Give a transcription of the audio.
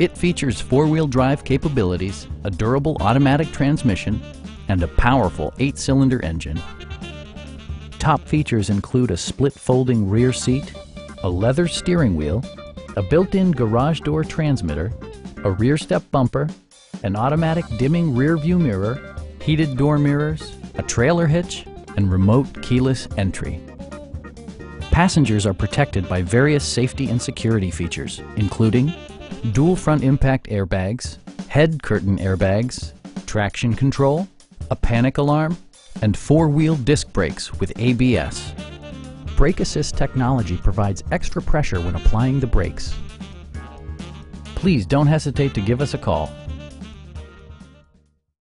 It features four-wheel drive capabilities, a durable automatic transmission, and a powerful eight-cylinder engine. Top features include a split folding rear seat, a leather steering wheel, a built-in garage door transmitter, a rear step bumper, an automatic dimming rear view mirror, heated door mirrors, a trailer hitch, and remote keyless entry. Passengers are protected by various safety and security features, including dual front impact airbags, head curtain airbags, traction control, a panic alarm, and four-wheel disc brakes with ABS. Brake Assist technology provides extra pressure when applying the brakes. Please don't hesitate to give us a call